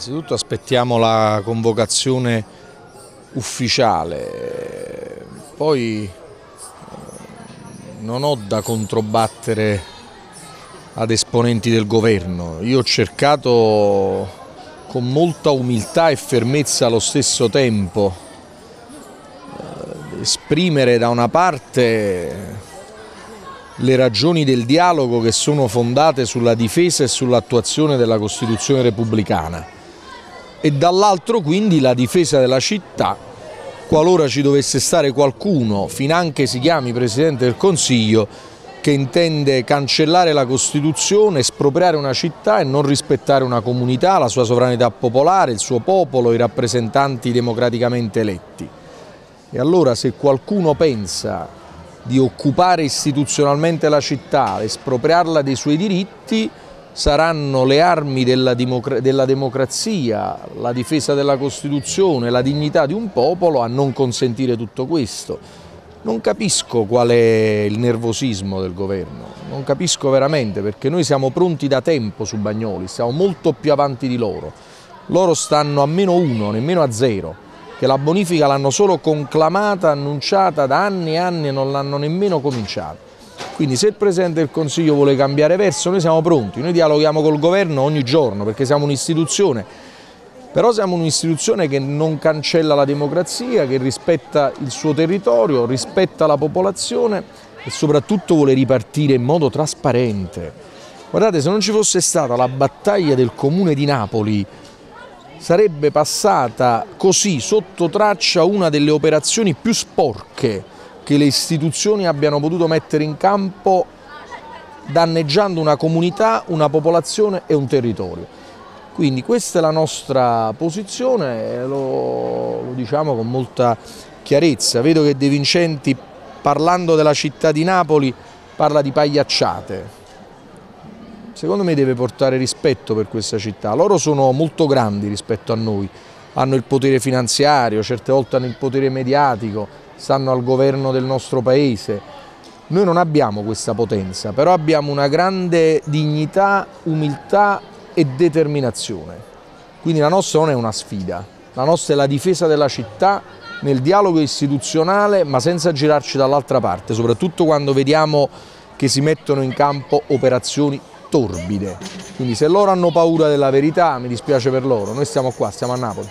Innanzitutto aspettiamo la convocazione ufficiale, poi eh, non ho da controbattere ad esponenti del governo. Io ho cercato con molta umiltà e fermezza allo stesso tempo eh, esprimere da una parte le ragioni del dialogo che sono fondate sulla difesa e sull'attuazione della Costituzione repubblicana e dall'altro quindi la difesa della città qualora ci dovesse stare qualcuno, finanche si chiami Presidente del Consiglio, che intende cancellare la Costituzione, espropriare una città e non rispettare una comunità, la sua sovranità popolare, il suo popolo, i rappresentanti democraticamente eletti. E allora se qualcuno pensa di occupare istituzionalmente la città, espropriarla dei suoi diritti, saranno le armi della, della, democrazia, la difesa della Costituzione, la dignità di un popolo a non consentire tutto questo. Non capisco qual è il nervosismo del governo, non capisco veramente perché noi siamo pronti da tempo su Bagnoli, siamo molto più avanti di loro. Loro stanno a meno uno, nemmeno a zero che la bonifica l'hanno solo conclamata, annunciata da anni e anni e non l'hanno nemmeno cominciata. Quindi se il Presidente del Consiglio vuole cambiare verso noi siamo pronti, noi dialoghiamo col Governo ogni giorno perché siamo un'istituzione, però siamo un'istituzione che non cancella la democrazia, che rispetta il suo territorio, rispetta la popolazione e soprattutto vuole ripartire in modo trasparente. Guardate, se non ci fosse stata la battaglia del Comune di Napoli sarebbe passata così sotto traccia una delle operazioni più sporche che le istituzioni abbiano potuto mettere in campo danneggiando una comunità, una popolazione e un territorio. Quindi questa è la nostra posizione, lo, lo diciamo con molta chiarezza. Vedo che De Vincenti parlando della città di Napoli parla di pagliacciate, secondo me deve portare rispetto per questa città. Loro sono molto grandi rispetto a noi, hanno il potere finanziario, certe volte hanno il potere mediatico, stanno al governo del nostro paese. Noi non abbiamo questa potenza, però abbiamo una grande dignità, umiltà e determinazione. Quindi la nostra non è una sfida, la nostra è la difesa della città nel dialogo istituzionale ma senza girarci dall'altra parte, soprattutto quando vediamo che si mettono in campo operazioni torbide. Quindi se loro hanno paura della verità, mi dispiace per loro, noi stiamo qua, stiamo a Napoli.